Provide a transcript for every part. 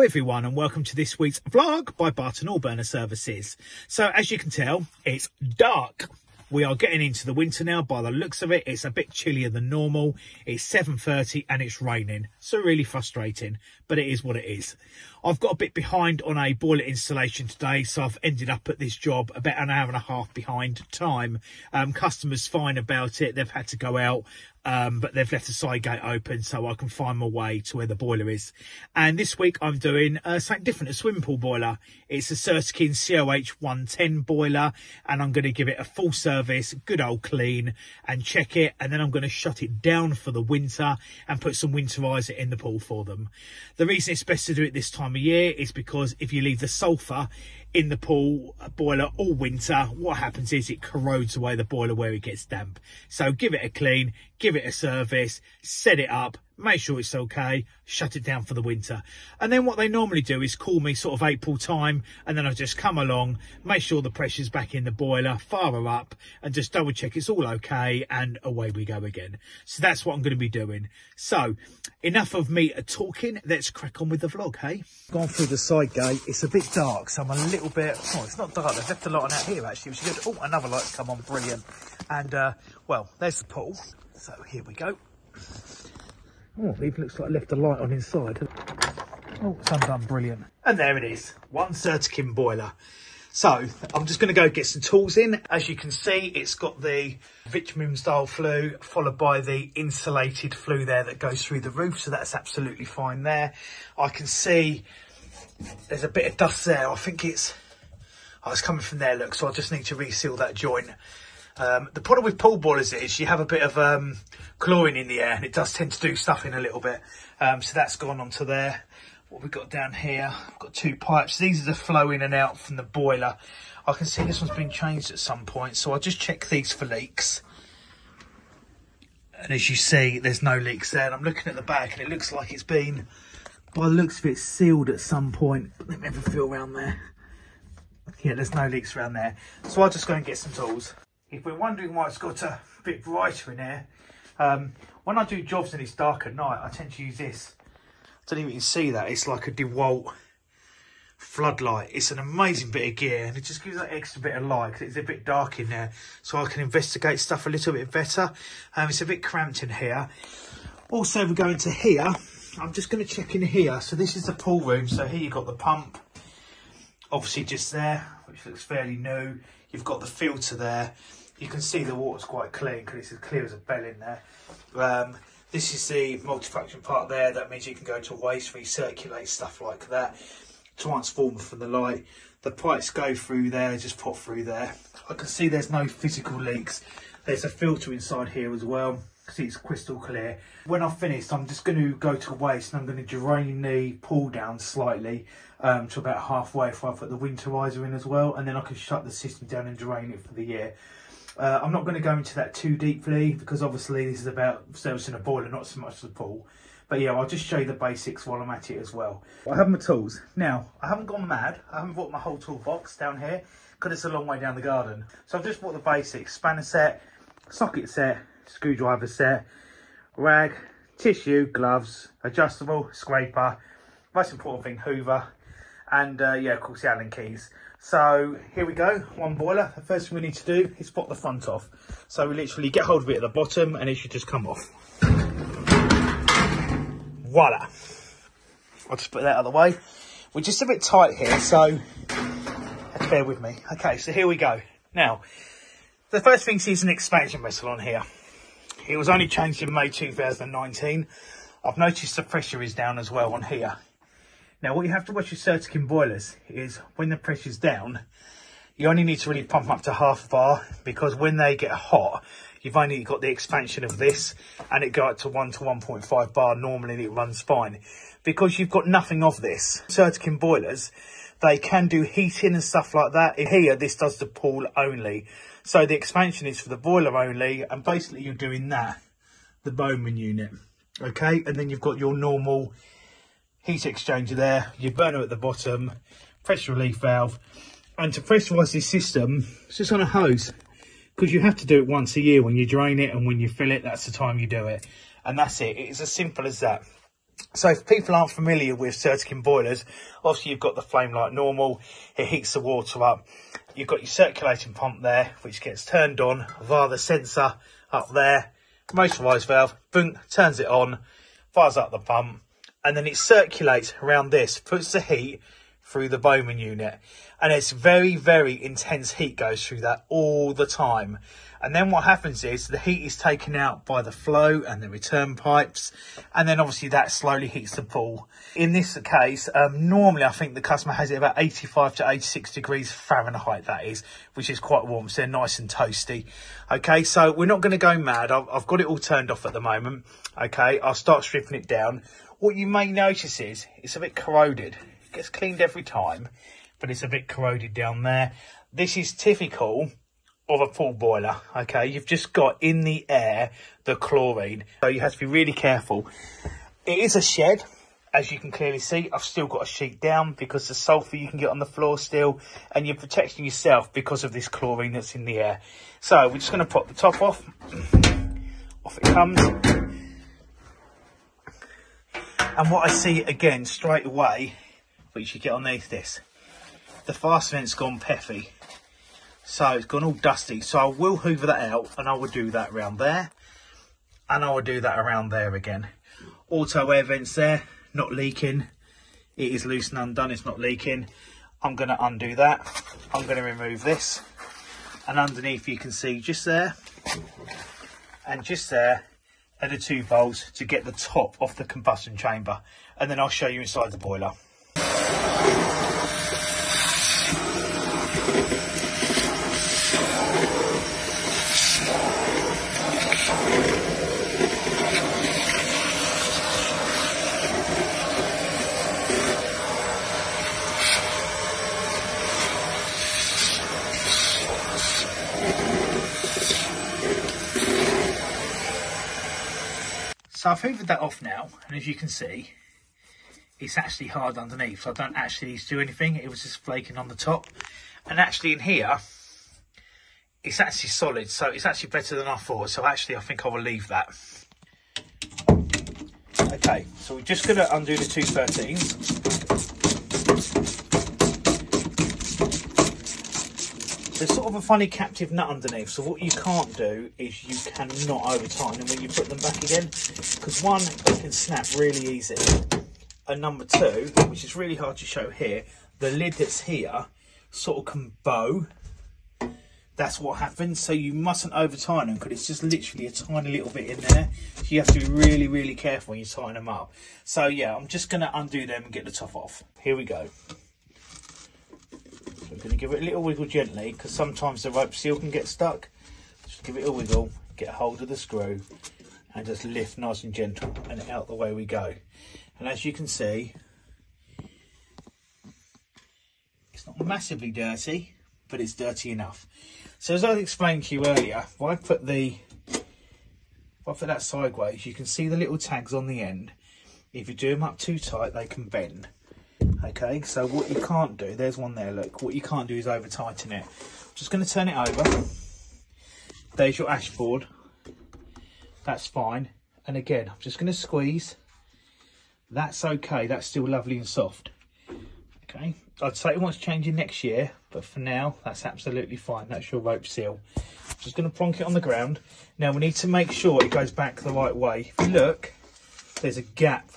Hello everyone and welcome to this week's vlog by Barton Oil Burner Services. So as you can tell, it's dark. We are getting into the winter now by the looks of it. It's a bit chillier than normal. It's 7.30 and it's raining. So really frustrating, but it is what it is. I've got a bit behind on a boiler installation today, so I've ended up at this job about an hour and a half behind time. Um, customers fine about it. They've had to go out um, but they've left the side gate open so I can find my way to where the boiler is. And this week I'm doing uh, something different, a swimming pool boiler. It's a Certikin COH 110 boiler and I'm going to give it a full service, good old clean and check it. And then I'm going to shut it down for the winter and put some winterizer in the pool for them. The reason it's best to do it this time of year is because if you leave the sulphur, in the pool a boiler all winter, what happens is it corrodes away the boiler where it gets damp. So give it a clean, give it a service, set it up, make sure it's okay, shut it down for the winter. And then what they normally do is call me sort of April time, and then I just come along, make sure the pressure's back in the boiler, fire up, and just double check it's all okay, and away we go again. So that's what I'm going to be doing. So enough of me talking, let's crack on with the vlog, hey? Gone through the side gate, it's a bit dark, so I'm a little bit, oh, it's not dark, they've left a light on out here actually, which is good. Oh, another light's come on, brilliant. And, uh, well, there's the pool. So here we go. Oh, it even looks like I left the light on inside. Oh, it's undone, brilliant. And there it is, one Certikin boiler. So I'm just going to go get some tools in. As you can see, it's got the bitumen style flue followed by the insulated flue there that goes through the roof. So that's absolutely fine there. I can see there's a bit of dust there. I think it's, oh, it's coming from there, look. So I just need to reseal that joint. Um, the problem with pool boilers is you have a bit of um, chlorine in the air and it does tend to do stuff in a little bit. Um, so that's gone onto there. What we've got down here, I've got two pipes. These are the flow in and out from the boiler. I can see this one's been changed at some point. So I'll just check these for leaks. And as you see, there's no leaks there. And I'm looking at the back and it looks like it's been, by the looks of it, sealed at some point. Let me have a feel around there. Yeah, there's no leaks around there. So I'll just go and get some tools if we're wondering why it's got a bit brighter in here, um, when I do jobs and it's dark at night, I tend to use this. I don't even see that. It's like a DeWalt floodlight. It's an amazing bit of gear and it just gives that extra bit of light because it's a bit dark in there. So I can investigate stuff a little bit better. Um, it's a bit cramped in here. Also, we're going to here. I'm just going to check in here. So this is the pool room. So here you've got the pump. Obviously just there, which looks fairly new. You've got the filter there you can see the water's quite clean because it's as clear as a bell in there. Um, this is the multifunction part there. That means you can go to waste, recirculate stuff like that. Transform from the light. The pipes go through there, just pop through there. I can see there's no physical leaks. There's a filter inside here as well. See it's crystal clear. When I've finished, I'm just going to go to waste and I'm going to drain the pool down slightly um, to about halfway if I put the winterizer in as well. And then I can shut the system down and drain it for the year. Uh, I'm not going to go into that too deeply because obviously this is about servicing a boiler, not so much the pool. But yeah, I'll just show you the basics while I'm at it as well. I have my tools. Now, I haven't gone mad. I haven't brought my whole toolbox down here because it's a long way down the garden. So I've just brought the basics. Spanner set, socket set, screwdriver set, rag, tissue, gloves, adjustable, scraper, most important thing, hoover, and uh, yeah, of course the Allen keys. So here we go, one boiler. The first thing we need to do is pop the front off. So we literally get hold of it at the bottom and it should just come off. Voila. I'll just put that out of the way. We're just a bit tight here, so bear with me. Okay, so here we go. Now, the first thing is an expansion vessel on here. It was only changed in May 2019. I've noticed the pressure is down as well on here. Now, what you have to watch with Certikin boilers is when the pressure's down, you only need to really pump up to half a bar because when they get hot, you've only got the expansion of this and it go up to 1 to 1.5 bar normally and it runs fine. Because you've got nothing of this, Certikin boilers, they can do heating and stuff like that. In here, this does the pool only. So the expansion is for the boiler only and basically you're doing that, the Bowman unit. Okay, and then you've got your normal heat exchanger there, your burner at the bottom, pressure relief valve. And to pressurise this system, it's just on a hose because you have to do it once a year when you drain it and when you fill it, that's the time you do it. And that's it. It's as simple as that. So if people aren't familiar with Certikin boilers, obviously you've got the flame like normal, it heats the water up. You've got your circulating pump there, which gets turned on via the sensor up there. Motorised valve, boom, turns it on, fires up the pump, and then it circulates around this, puts the heat through the Bowman unit. And it's very, very intense heat goes through that all the time. And then what happens is the heat is taken out by the flow and the return pipes. And then obviously that slowly heats the pool. In this case, um, normally I think the customer has it about 85 to 86 degrees Fahrenheit, that is, which is quite warm. So they're nice and toasty. Okay, so we're not going to go mad. I've, I've got it all turned off at the moment. Okay, I'll start stripping it down. What you may notice is it's a bit corroded. It gets cleaned every time, but it's a bit corroded down there. This is typical of a pool boiler, okay? You've just got in the air the chlorine, so you have to be really careful. It is a shed, as you can clearly see. I've still got a sheet down because the sulphur you can get on the floor still, and you're protecting yourself because of this chlorine that's in the air. So we're just going to pop the top off. off it comes. And what I see again straight away, which you get underneath this, the fast vent's gone peppy. So it's gone all dusty. So I will hoover that out and I will do that around there. And I will do that around there again. Auto air vents there, not leaking. It is loose and undone, it's not leaking. I'm going to undo that. I'm going to remove this. And underneath you can see just there and just there are the two bolts to get the top off the combustion chamber. And then I'll show you inside the boiler. I've hoovered that off now, and as you can see, it's actually hard underneath. So I don't actually need to do anything. It was just flaking on the top. And actually in here, it's actually solid. So it's actually better than I thought. So actually, I think I will leave that. Okay, so we're just going to undo the 213s. There's sort of a funny captive nut underneath, so what you can't do is you cannot over tighten them when you put them back again, because one, can snap really easy, and number two, which is really hard to show here, the lid that's here sort of can bow. That's what happens, so you mustn't over tighten them because it's just literally a tiny little bit in there. So you have to be really, really careful when you tighten them up. So yeah, I'm just going to undo them and get the top off. Here we go. Going to give it a little wiggle gently because sometimes the rope seal can get stuck. Just give it a wiggle, get a hold of the screw and just lift nice and gentle and out the way we go. And as you can see, it's not massively dirty, but it's dirty enough. So as I explained to you earlier, if I put the if I put that sideways, you can see the little tags on the end. If you do them up too tight, they can bend. Okay, so what you can't do, there's one there, look. What you can't do is over tighten it. I'm just going to turn it over. There's your ashboard. That's fine. And again, I'm just going to squeeze. That's okay. That's still lovely and soft. Okay, I'd say it wants changing next year, but for now, that's absolutely fine. That's your rope seal. Just going to plonk it on the ground. Now, we need to make sure it goes back the right way. If you look, there's a gap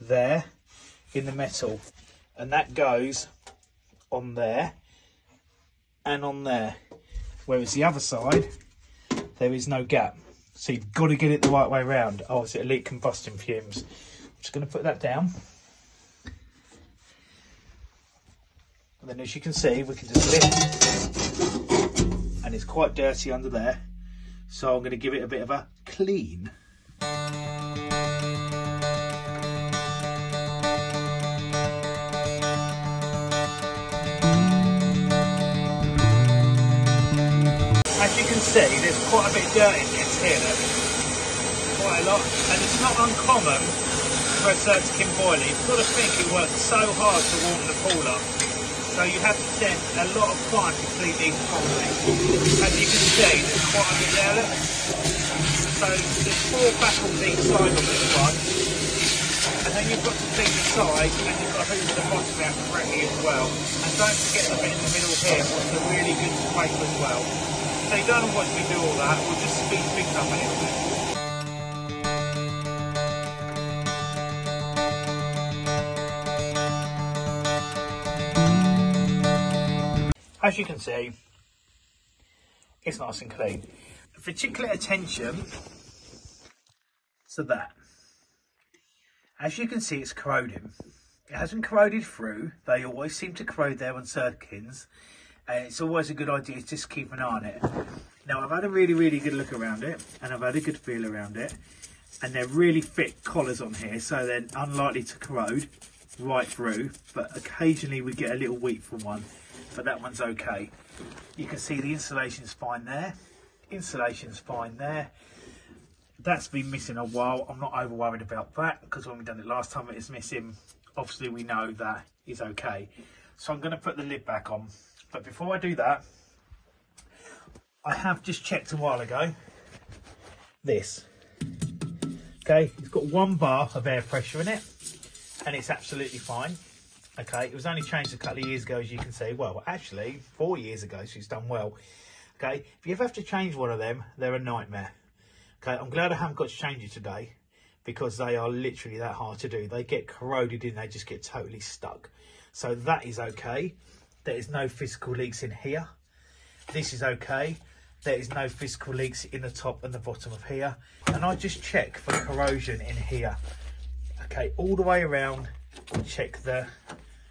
there in the metal and that goes on there and on there. Whereas the other side there is no gap. So you've got to get it the right way around oh it's elite combustion fumes? I'm just going to put that down. And then as you can see we can just lift. And it's quite dirty under there. So I'm going to give it a bit of a clean see, there's quite a bit of dirt in this here. Quite a lot. And it's not uncommon for a Certikin boiler. You've got to think it works so hard to warm the pool up. So you have to send a lot of time to clean these properly. As you can see, there's quite a bit there, look. So there's four baffles each side on this one. And then you've got to clean the side and you've got to hoover the bottom out correctly as well. And don't forget the bit in the middle here was a really good scrape as well. You don't watch me do all that, we'll just speed things up a little bit. As you can see, it's nice and clean. Particular attention to that. As you can see, it's corroding. It hasn't corroded through. They always seem to corrode there on Certikins. And it's always a good idea to just keep an eye on it. Now, I've had a really, really good look around it. And I've had a good feel around it. And they're really thick collars on here. So they're unlikely to corrode right through. But occasionally we get a little weak from one but that one's okay. You can see the insulation's fine there. Insulation's fine there. That's been missing a while. I'm not over worried about that because when we done it last time it is missing. Obviously we know that is okay. So I'm going to put the lid back on. But before I do that, I have just checked a while ago this. Okay, it's got one bar of air pressure in it and it's absolutely fine. Okay, it was only changed a couple of years ago, as you can see. Well, actually, four years ago, so it's done well. Okay, if you ever have to change one of them, they're a nightmare. Okay, I'm glad I haven't got to change it today because they are literally that hard to do. They get corroded and they just get totally stuck. So that is okay. There is no physical leaks in here. This is okay. There is no physical leaks in the top and the bottom of here. And I just check for corrosion in here. Okay, all the way around, check the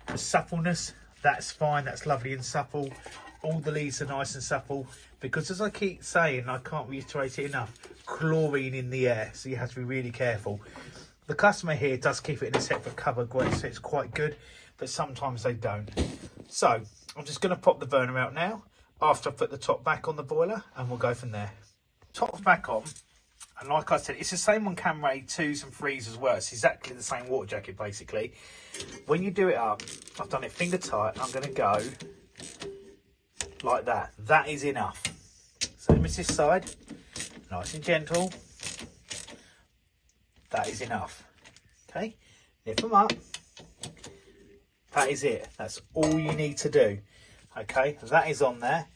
the suppleness, that's fine, that's lovely and supple. All the leads are nice and supple because as I keep saying, I can't reiterate it enough, chlorine in the air, so you have to be really careful. The customer here does keep it in a separate cover, so it's quite good, but sometimes they don't. So I'm just going to pop the burner out now after I put the top back on the boiler and we'll go from there. Top's back on and like I said, it's the same on Camray 2s and 3s as well. It's exactly the same water jacket, basically. When you do it up, I've done it finger tight. I'm going to go like that. That is enough. Same as this side. Nice and gentle. That is enough. Okay, lift them up. That is it. That's all you need to do. Okay, that is on there.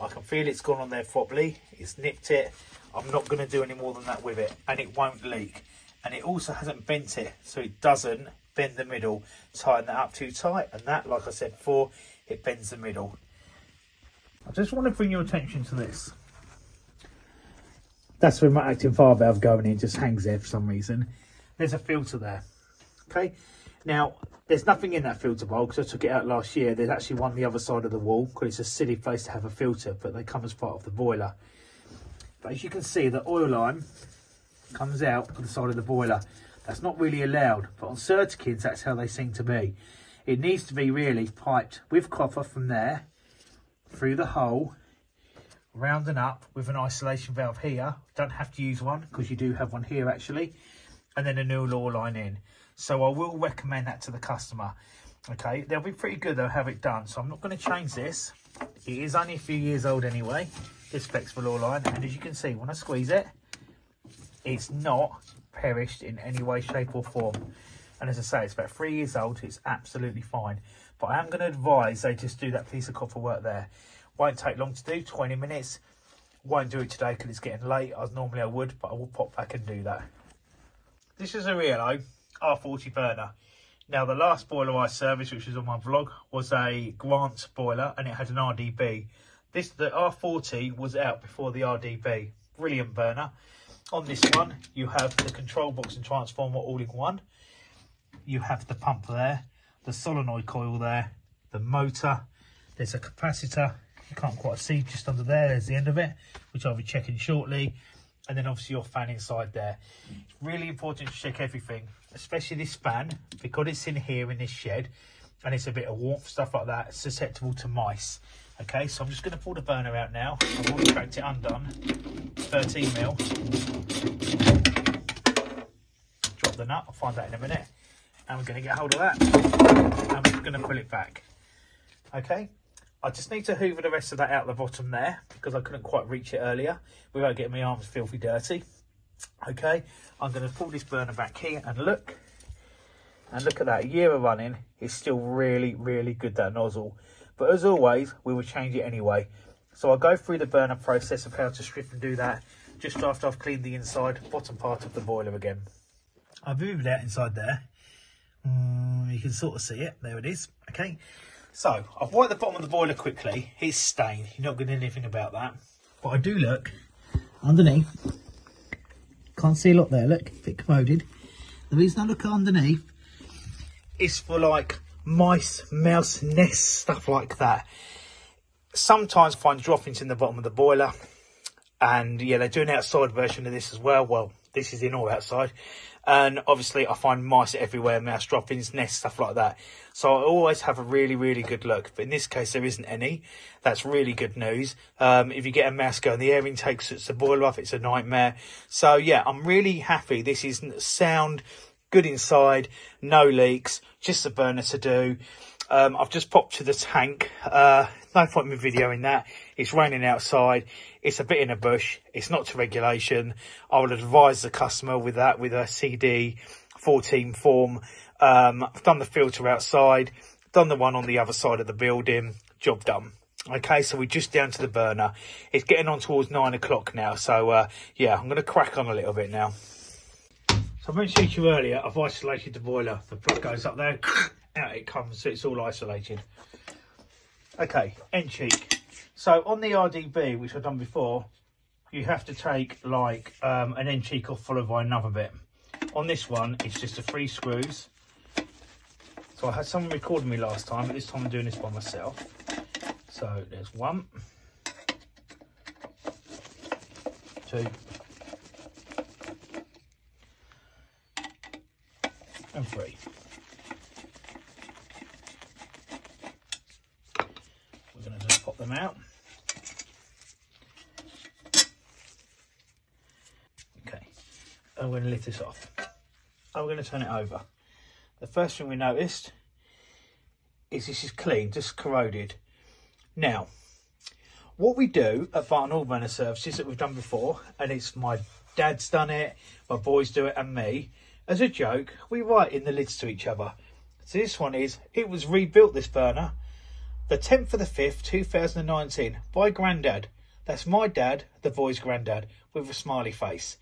I can feel it's gone on there properly. It's nipped it. I'm not going to do any more than that with it and it won't leak. And it also hasn't bent it so it doesn't bend the middle. Tighten that up too tight and that, like I said before, it bends the middle. I just want to bring your attention to this. That's where my acting fire valve going in, just hangs there for some reason. There's a filter there. Okay, now there's nothing in that filter bowl because I took it out last year. There's actually one on the other side of the wall because it's a silly place to have a filter, but they come as part of the boiler. But as you can see, the oil line comes out on the side of the boiler. That's not really allowed, but on Certikins, that's how they seem to be. It needs to be really piped with copper from there, through the hole, rounding up with an isolation valve here. Don't have to use one, because you do have one here actually. And then a new oil line in. So I will recommend that to the customer. Okay, they'll be pretty good, they'll have it done. So I'm not going to change this. It is only a few years old anyway this flexible oil line. And as you can see when I squeeze it it's not perished in any way shape or form. And as I say it's about three years old it's absolutely fine. But I am going to advise they just do that piece of copper work there. Won't take long to do 20 minutes. Won't do it today because it's getting late as normally I would but I will pop back and do that. This is a Riello R40 burner now the last boiler I serviced which was on my vlog was a Grant boiler and it had an RDB this the R40 was out before the RDB. Brilliant burner. On this one, you have the control box and transformer all in one. You have the pump there, the solenoid coil there, the motor. There's a capacitor. You can't quite see just under there. There's the end of it, which I'll be checking shortly. And then obviously your fan inside there. It's really important to check everything, especially this fan, because it's in here in this shed and it's a bit of warmth, stuff like that, susceptible to mice. Okay, so I'm just going to pull the burner out now. I've already cracked it undone. 13 mil. Drop the nut. I'll find that in a minute. And we're going to get hold of that. And we're going to pull it back. Okay. I just need to hoover the rest of that out the bottom there because I couldn't quite reach it earlier without getting my arms filthy dirty. Okay, I'm going to pull this burner back here and look. And look at that, a year of running, it's still really, really good, that nozzle. But as always, we will change it anyway. So I'll go through the burner process of how to strip and do that just after I've cleaned the inside, bottom part of the boiler again. I've moved it out inside there. Um, you can sort of see it. There it is. Okay. So I've wiped the bottom of the boiler quickly. It's stained. You're not going to do anything about that. But I do look underneath. Can't see a lot there. Look, a bit commoded. The reason I look underneath is for like mice, mouse nests, stuff like that. Sometimes find droppings in the bottom of the boiler. And yeah, they do an outside version of this as well. Well, this is in or outside. And obviously I find mice everywhere, mouse droppings, nests, stuff like that. So I always have a really, really good look. But in this case, there isn't any. That's really good news. Um, if you get a mouse going, the air intake shuts the boiler off. It's a nightmare. So yeah, I'm really happy. This is sound, good inside, no leaks, just a burner to do. Um, I've just popped to the tank. Uh, no point in videoing that. It's raining outside. It's a bit in a bush. It's not to regulation. I would advise the customer with that, with a CD 14 form. Um, I've done the filter outside, done the one on the other side of the building. Job done. Okay, so we're just down to the burner. It's getting on towards nine o'clock now. So, uh, yeah, I'm going to crack on a little bit now. So I mentioned to you earlier, I've isolated the boiler. The plug goes up there, out it comes, so it's all isolated. Okay, end cheek. So on the RDB, which I've done before, you have to take like um, an end cheek off followed by another bit. On this one, it's just the three screws. So I had someone recording me last time, but this time I'm doing this by myself. So there's one, two, and three. We're going to just pop them out. Okay, I'm going to lift this off. I'm going to turn it over. The first thing we noticed is this is clean, just corroded. Now, what we do at Barton Oil Burner Services that we've done before, and it's my dad's done it, my boys do it, and me, as a joke, we write in the lids to each other. So this one is, it was rebuilt, this burner, the 10th of the 5th, 2019, by Grandad. That's my dad, the boy's granddad, with a smiley face.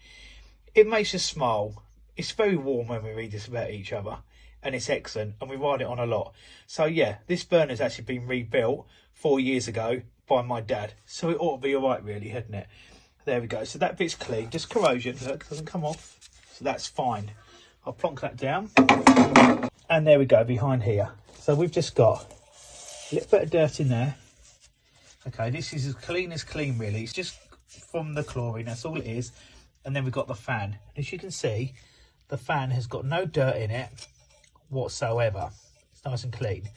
It makes us smile. It's very warm when we read this about each other, and it's excellent, and we ride it on a lot. So yeah, this burner's actually been rebuilt four years ago by my dad, so it ought to be all right, really, hadn't it? There we go. So that bit's clean, just corrosion. Look, doesn't come off, so that's fine. I'll plonk that down. And there we go, behind here. So we've just got a little bit of dirt in there. Okay, this is as clean as clean, really. It's just from the chlorine, that's all it is. And then we've got the fan. As you can see, the fan has got no dirt in it whatsoever. It's nice and clean.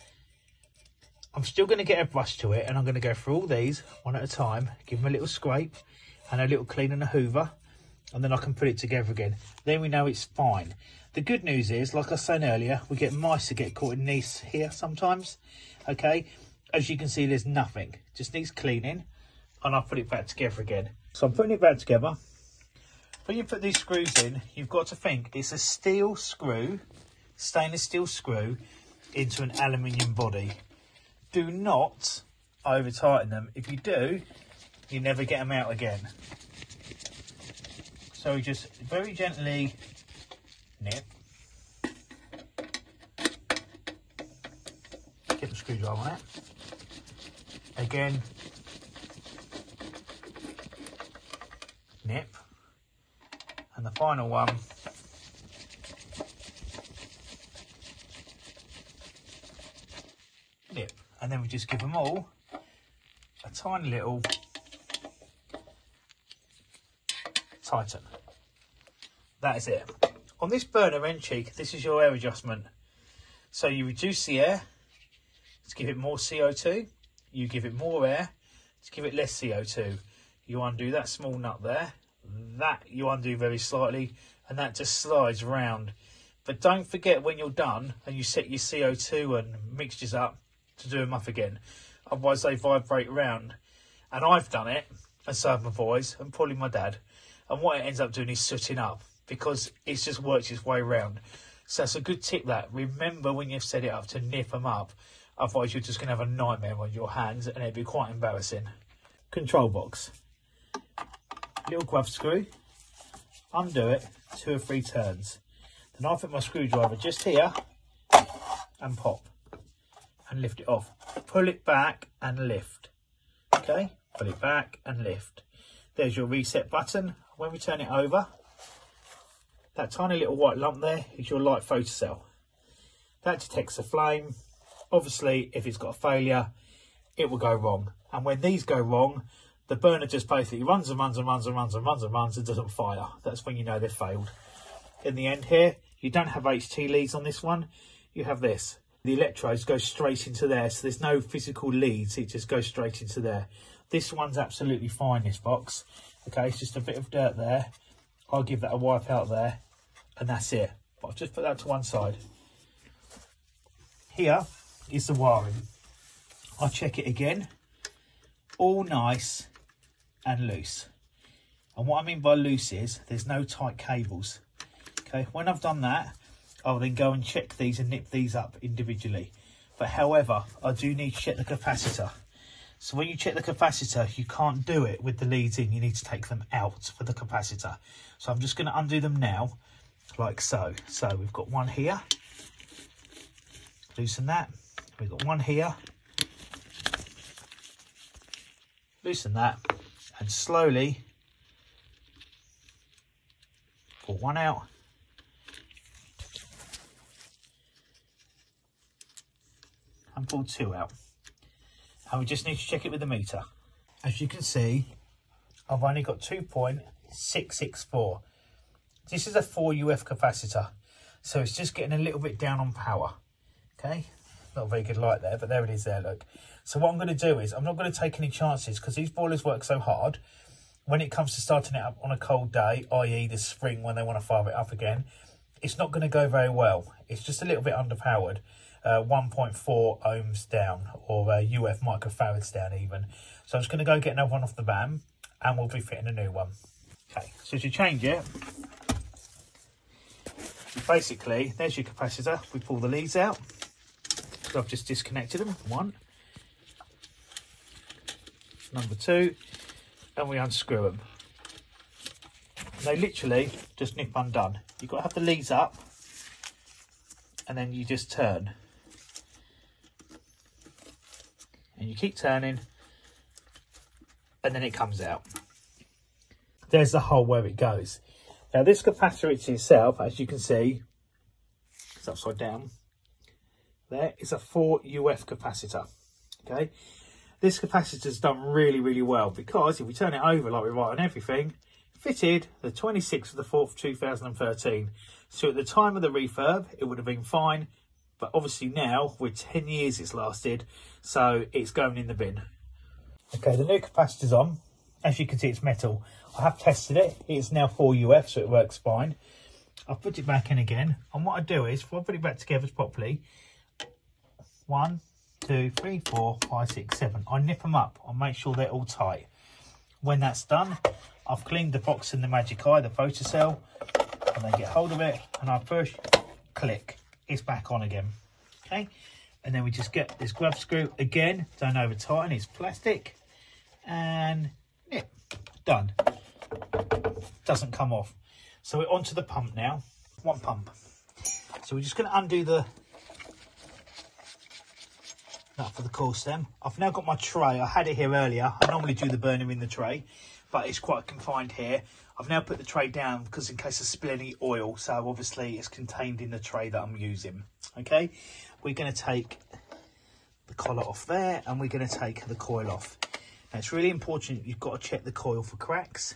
I'm still going to get a brush to it and I'm going to go through all these one at a time, give them a little scrape and a little clean and a hoover and then I can put it together again. Then we know it's fine. The good news is, like I was saying earlier, we get mice that get caught in these here sometimes. Okay, as you can see, there's nothing. Just needs cleaning, and I'll put it back together again. So I'm putting it back together. When you put these screws in, you've got to think it's a steel screw, stainless steel screw, into an aluminium body. Do not over tighten them. If you do, you never get them out again. So just very gently nip. Get the screwdriver on it. Again, nip. And the final one, nip. And then we just give them all a tiny little tighten. That is it. On this burner end cheek, this is your air adjustment. So you reduce the air to give it more CO2. You give it more air to give it less CO2. You undo that small nut there. That you undo very slightly and that just slides round. But don't forget when you're done and you set your CO2 and mixtures up to do them up again. Otherwise they vibrate around. And I've done it, and so have my boys, and probably my dad. And what it ends up doing is sooting up because it's just worked its way around. So that's a good tip that. Remember when you've set it up to nip them up. Otherwise you're just going to have a nightmare on your hands and it'd be quite embarrassing. Control box. Little glove screw. Undo it two or three turns. Then I put my screwdriver just here and pop and lift it off. Pull it back and lift. Okay, pull it back and lift. There's your reset button. When we turn it over, that tiny little white lump there is your light photocell. That detects a flame. Obviously, if it's got a failure, it will go wrong. And when these go wrong, the burner just basically runs and runs and runs and runs and runs and runs and doesn't fire. That's when you know they've failed. In the end here, you don't have HT leads on this one. You have this. The electrodes go straight into there, so there's no physical leads. It just goes straight into there. This one's absolutely fine, this box. Okay, it's just a bit of dirt there. I'll give that a wipe out there and that's it. But I'll just put that to one side. Here is the wiring. I'll check it again. All nice and loose. And what I mean by loose is there's no tight cables. Okay, when I've done that, I'll then go and check these and nip these up individually. But however, I do need to check the capacitor. So when you check the capacitor, you can't do it with the leads in. You need to take them out for the capacitor. So I'm just going to undo them now like so. So we've got one here, loosen that. We've got one here, loosen that, and slowly pull one out. And pull two out. And we just need to check it with the meter. As you can see, I've only got 2.664. This is a 4 UF capacitor, so it's just getting a little bit down on power. Okay, not very good light there, but there it is there, look. So what I'm going to do is, I'm not going to take any chances, because these boilers work so hard, when it comes to starting it up on a cold day, i.e. this spring when they want to fire it up again, it's not going to go very well. It's just a little bit underpowered. Uh, 1.4 ohms down, or uh, UF microfarads down even. So I'm just going to go get another one off the BAM, and we'll be fitting a new one. Okay, so to change it, basically, there's your capacitor. We pull the leads out. So I've just disconnected them. One. Number two. And we unscrew them. They literally just nip undone. You've got to have the leads up. And then you just turn. And you keep turning. And then it comes out. There's the hole where it goes. Now this capacitor itself, as you can see, it's upside down. There is a 4 UF capacitor. Okay, this capacitor's done really, really well because if we turn it over like we write on everything, fitted the 26th of the 4th, 2013. So at the time of the refurb, it would have been fine. But obviously now, with 10 years it's lasted, so it's going in the bin. Okay, the new capacitor's on. As you can see, it's metal. I have tested it. It's now 4 UF, so it works fine. I'll put it back in again. And what I do is, if I put it back together properly, one, two, three, four, five, six, seven. I nip them up. I make sure they're all tight. When that's done, I've cleaned the box in the Magic Eye, the photocell, and then get hold of it, and I push, click. It's back on again. Okay, and then we just get this grub screw again. Don't over tighten. It's plastic, and yeah, done doesn't come off. So we're onto the pump now, one pump. So we're just going to undo the nut for the core stem. I've now got my tray. I had it here earlier. I normally do the burner in the tray, but it's quite confined here. I've now put the tray down because in case I spill any oil, so obviously it's contained in the tray that I'm using. Okay, we're going to take the collar off there and we're going to take the coil off. Now it's really important you've got to check the coil for cracks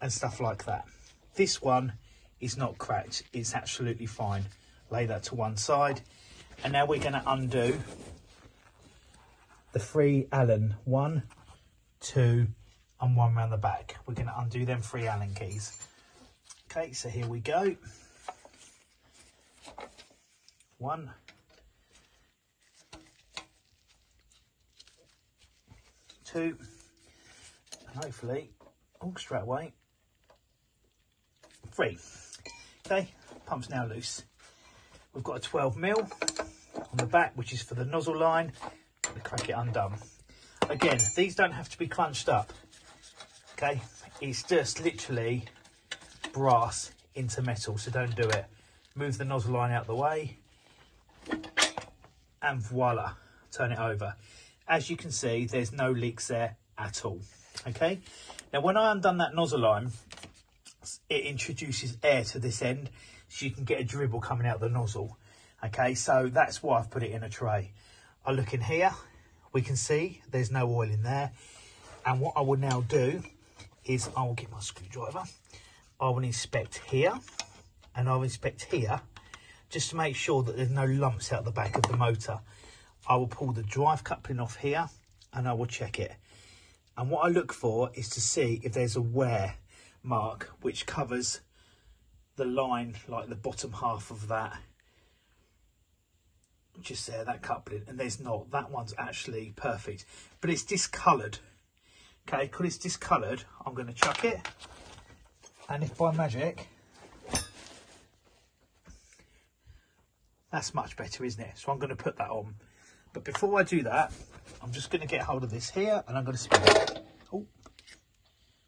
and stuff like that. This one is not cracked, it's absolutely fine. Lay that to one side. And now we're gonna undo the three Allen, one, two, and one round the back. We're gonna undo them three Allen keys. Okay, so here we go. One, two, and hopefully, oh, straight away, three. Okay, pump's now loose. We've got a 12 mil on the back, which is for the nozzle line. To crack it undone. Again, these don't have to be crunched up. Okay, it's just literally brass into metal, so don't do it. Move the nozzle line out of the way, and voila, turn it over. As you can see, there's no leaks there at all. Okay, now when I undone that nozzle line, it introduces air to this end, so you can get a dribble coming out the nozzle. Okay, so that's why I've put it in a tray. I look in here, we can see there's no oil in there. And what I will now do is I will get my screwdriver. I will inspect here and I'll inspect here just to make sure that there's no lumps out the back of the motor. I will pull the drive coupling off here and I will check it. And what I look for is to see if there's a wear mark which covers the line, like the bottom half of that. Just there, that coupling, and there's not. That one's actually perfect, but it's discoloured. Okay, because it's discoloured, I'm going to chuck it. And if by magic, that's much better, isn't it? So I'm going to put that on. But before I do that, I'm just going to get hold of this here and I'm going to spin it.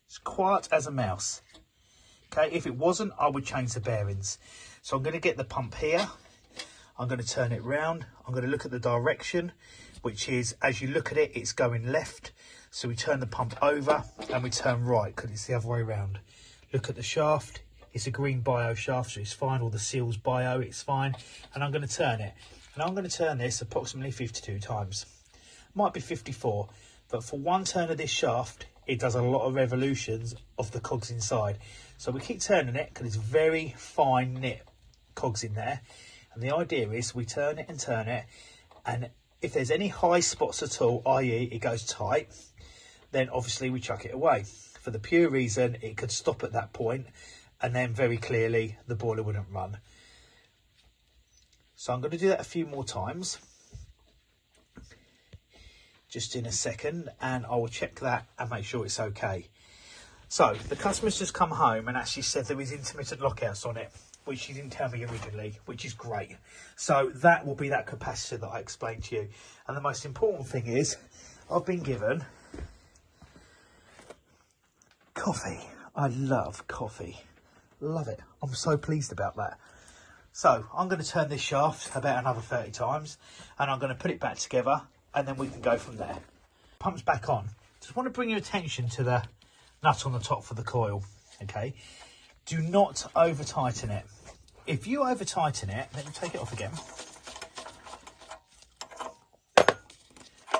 It's quiet as a mouse. Okay, if it wasn't, I would change the bearings. So I'm going to get the pump here. I'm going to turn it round. I'm going to look at the direction, which is, as you look at it, it's going left. So we turn the pump over and we turn right because it's the other way around. Look at the shaft. It's a green bio shaft, so it's fine. All the seals bio, it's fine. And I'm going to turn it. And I'm going to turn this approximately 52 times. Might be 54, but for one turn of this shaft, it does a lot of revolutions of the cogs inside. So we keep turning it because it's very fine knit cogs in there. And the idea is we turn it and turn it. And if there's any high spots at all, i.e. it goes tight, then obviously we chuck it away. For the pure reason it could stop at that point and then very clearly the boiler wouldn't run. So I'm going to do that a few more times just in a second and I will check that and make sure it's okay. So the customer's just come home and actually said there was intermittent lockouts on it, which she didn't tell me originally, which is great. So that will be that capacitor that I explained to you. And the most important thing is I've been given coffee. I love coffee. Love it. I'm so pleased about that. So I'm going to turn this shaft about another 30 times and I'm going to put it back together and then we can go from there. Pump's back on. Just want to bring your attention to the nut on the top for the coil, okay? Do not over tighten it. If you over tighten it, let me take it off again.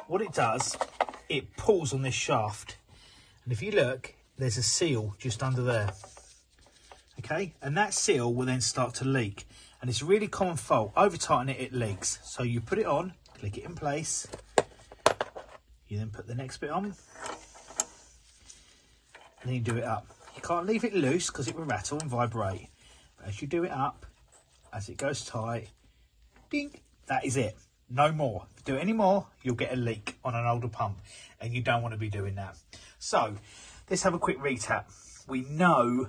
What it does, it pulls on this shaft. And if you look, there's a seal just under there. Okay, and that seal will then start to leak. And it's a really common fault. Over tighten it, it leaks. So you put it on, click it in place. You then put the next bit on. And then you do it up. You can't leave it loose because it will rattle and vibrate. But as you do it up, as it goes tight, ding, that is it. No more. If you do any more, you'll get a leak on an older pump. And you don't want to be doing that. So, let's have a quick recap. We know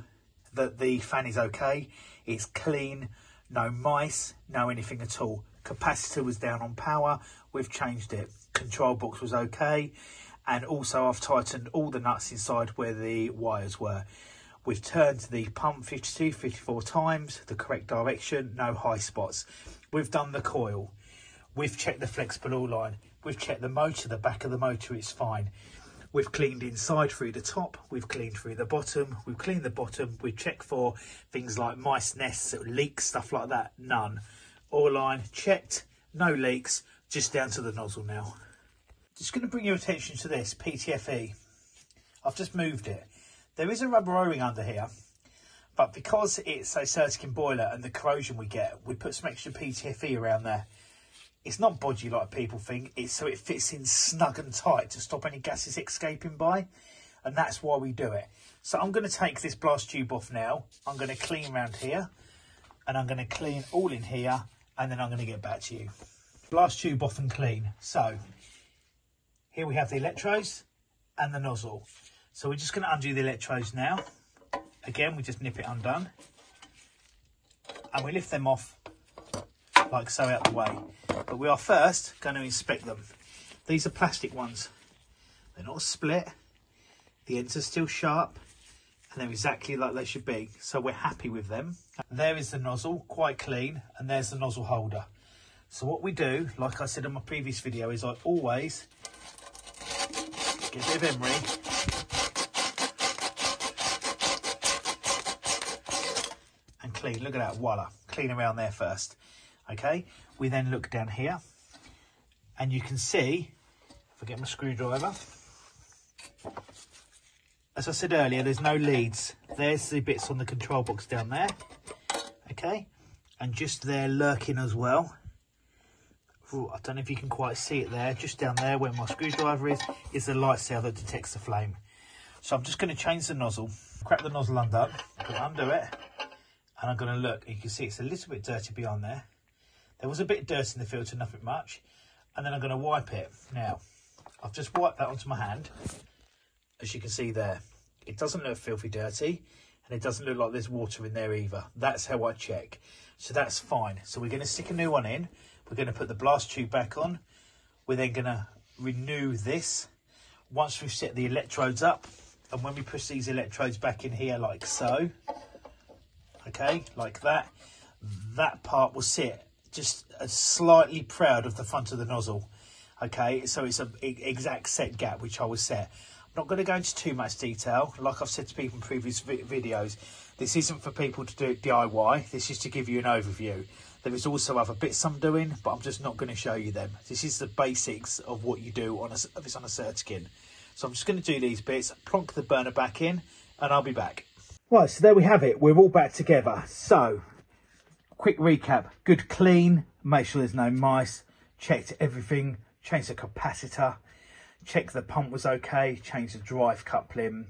that the fan is okay. It's clean, no mice, no anything at all. Capacitor was down on power. We've changed it. Control box was okay. And also I've tightened all the nuts inside where the wires were. We've turned the pump 52, 54 times, the correct direction, no high spots. We've done the coil. We've checked the flexible oil line. We've checked the motor, the back of the motor, is fine. We've cleaned inside through the top, we've cleaned through the bottom, we've cleaned the bottom, we've checked for things like mice nests, leaks, stuff like that, none. Oil line checked, no leaks, just down to the nozzle now. Just going to bring your attention to this PTFE. I've just moved it. There is a rubber O-ring under here, but because it's a Certikin boiler and the corrosion we get, we put some extra PTFE around there. It's not bodgy like people think, it's so it fits in snug and tight to stop any gases escaping by, and that's why we do it. So I'm going to take this blast tube off now. I'm going to clean around here, and I'm going to clean all in here, and then I'm going to get back to you. Blast tube off and clean. So here we have the electrodes and the nozzle. So we're just going to undo the electrodes now. Again, we just nip it undone. and we lift them off like so out the way. But we are first going to inspect them. These are plastic ones. They're not split. The ends are still sharp and they're exactly like they should be. So we're happy with them. There is the nozzle, quite clean, and there's the nozzle holder. So what we do, like I said in my previous video, is I always get a bit of emery and clean. Look at that, voila, clean around there first. Okay, we then look down here and you can see, if I get my screwdriver, as I said earlier, there's no leads. There's the bits on the control box down there. Okay, and just there lurking as well Ooh, I don't know if you can quite see it there, just down there where my screwdriver is, is the light cell that detects the flame. So I'm just going to change the nozzle, crack the nozzle under, undo it, and I'm going to look. You can see it's a little bit dirty behind there. There was a bit of dirt in the filter, nothing much. And then I'm going to wipe it. Now, I've just wiped that onto my hand, as you can see there. It doesn't look filthy dirty, and it doesn't look like there's water in there either. That's how I check. So that's fine. So we're going to stick a new one in. We're going to put the blast tube back on. We're then going to renew this once we've set the electrodes up. And when we push these electrodes back in here like so, okay, like that, that part will sit just slightly proud of the front of the nozzle. Okay, so it's an exact set gap which I will set. Not going to go into too much detail. Like I've said to people in previous videos, this isn't for people to do it DIY. This is to give you an overview. There is also other bits I'm doing, but I'm just not going to show you them. This is the basics of what you do on a, if it's on a Certikin. So I'm just going to do these bits, plonk the burner back in, and I'll be back. Right, so there we have it. We're all back together. So, quick recap. Good clean, make sure there's no mice, checked everything, changed the capacitor, checked the pump was okay, changed the drive coupling,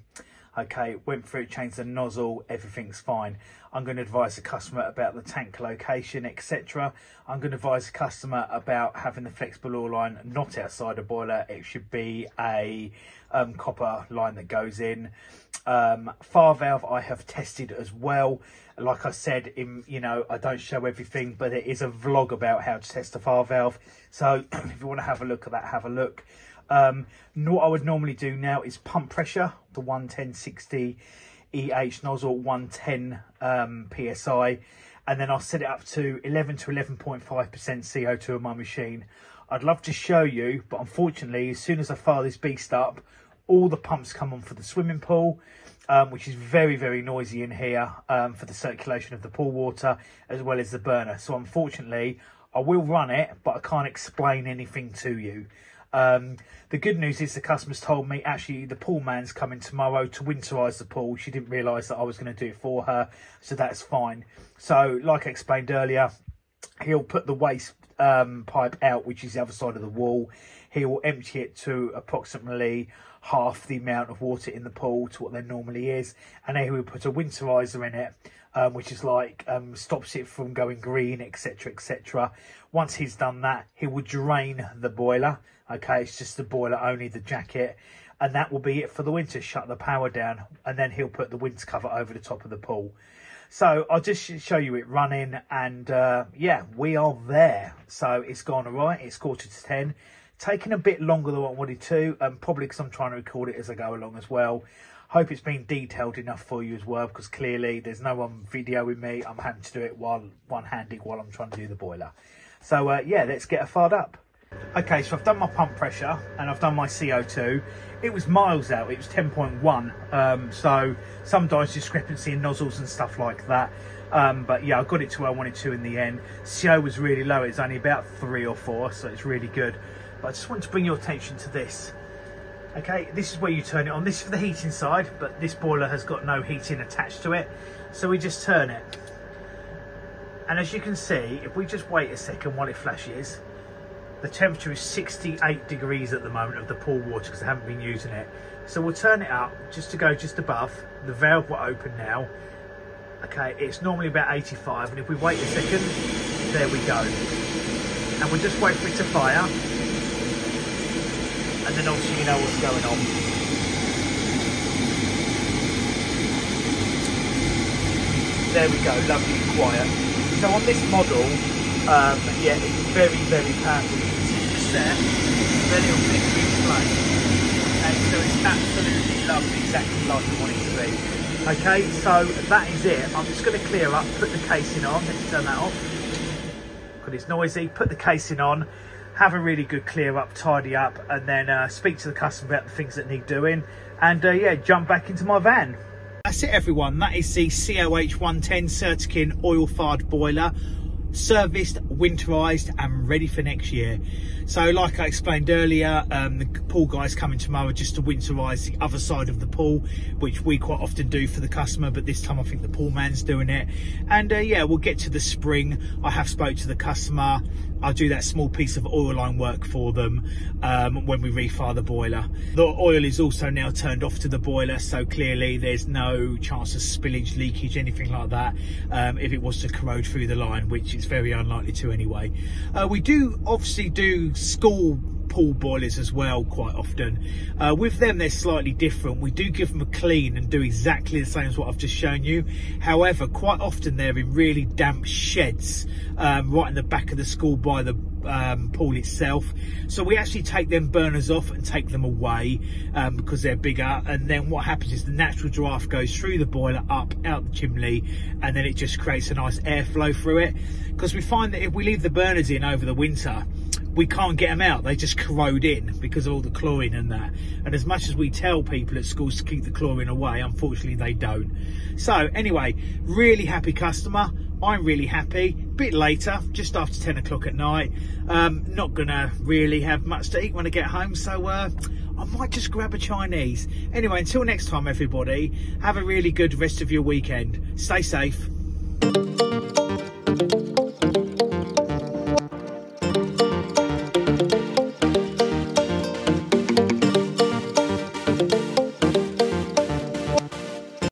okay went through changed the nozzle everything's fine. I'm going to advise the customer about the tank location etc i'm going to advise the customer about having the flexible oil line not outside a boiler. It should be a um, copper line that goes in. Um, fire valve i have tested as well. Like i said in you know i don't show everything but it is a vlog about how to test a fire valve. So if you want to have a look at that have a look um, what I would normally do now is pump pressure, the 11060 EH nozzle, 110 um, PSI, and then I'll set it up to 11 to 11.5% CO2 on my machine. I'd love to show you, but unfortunately, as soon as I fire this beast up, all the pumps come on for the swimming pool, um, which is very, very noisy in here um, for the circulation of the pool water, as well as the burner. So unfortunately, I will run it, but I can't explain anything to you. Um, the good news is the customers told me actually the pool man's coming tomorrow to winterize the pool. She didn't realise that I was going to do it for her, so that's fine. So, like I explained earlier, he'll put the waste um, pipe out, which is the other side of the wall. He will empty it to approximately half the amount of water in the pool to what there normally is, and then he will put a winterizer in it um, which is like um, stops it from going green, etc., etc. Once he's done that, he will drain the boiler. Okay, it's just the boiler, only the jacket, and that will be it for the winter. Shut the power down, and then he'll put the winter cover over the top of the pool. So I'll just show you it running, and uh, yeah, we are there. So it's gone all right. It's quarter to ten. Taking a bit longer than I wanted to, um, probably because I'm trying to record it as I go along as well. Hope it's been detailed enough for you as well, because clearly there's no one videoing me. I'm having to do it while one-handed while I'm trying to do the boiler. So uh, yeah, let's get a fired up. Okay, so I've done my pump pressure and I've done my CO2. It was miles out, it was 10.1. Um, so sometimes discrepancy in nozzles and stuff like that. Um, but yeah, I got it to where I wanted to in the end. CO was really low, it's only about three or four, so it's really good. But I just want to bring your attention to this. Okay, this is where you turn it on. This is for the heating side, but this boiler has got no heating attached to it. So we just turn it. And as you can see, if we just wait a second while it flashes, the temperature is 68 degrees at the moment of the pool water because I haven't been using it. So we'll turn it up just to go just above. The valve will open now. Okay, it's normally about 85 and if we wait a second, there we go. And we'll just wait for it to fire and then obviously you know what's going on. There we go, lovely and quiet. So on this model, um, yeah, it's very, very powerful. You can see just there, the little so it's absolutely lovely, exactly like want it to be. Okay, so that is it. I'm just going to clear up, put the casing on. Let's turn that off. It's noisy. Put the casing on, have a really good clear up, tidy up, and then uh, speak to the customer about the things that need doing. And uh, yeah, jump back into my van. That's it everyone, that is the COH 110 Certikin oil fired boiler serviced, winterized and ready for next year. So like I explained earlier, um, the pool guy's coming tomorrow just to winterize the other side of the pool, which we quite often do for the customer, but this time I think the pool man's doing it. And uh, yeah, we'll get to the spring. I have spoke to the customer. I'll do that small piece of oil line work for them um, when we refire the boiler. The oil is also now turned off to the boiler, so clearly there's no chance of spillage, leakage, anything like that um, if it was to corrode through the line, which is very unlikely to anyway. Uh, we do obviously do school pool boilers as well quite often. Uh, with them, they're slightly different. We do give them a clean and do exactly the same as what I've just shown you. However, quite often they're in really damp sheds um, right in the back of the school by the um, pool itself. So we actually take them burners off and take them away um, because they're bigger. And then what happens is the natural draft goes through the boiler up out the chimney and then it just creates a nice airflow through it. Because we find that if we leave the burners in over the winter, we can't get them out. They just corrode in because of all the chlorine and that. And as much as we tell people at schools to keep the chlorine away, unfortunately they don't. So anyway, really happy customer. I'm really happy. Bit later, just after 10 o'clock at night. Um, not gonna really have much to eat when I get home, so uh, I might just grab a Chinese. Anyway, until next time, everybody, have a really good rest of your weekend. Stay safe.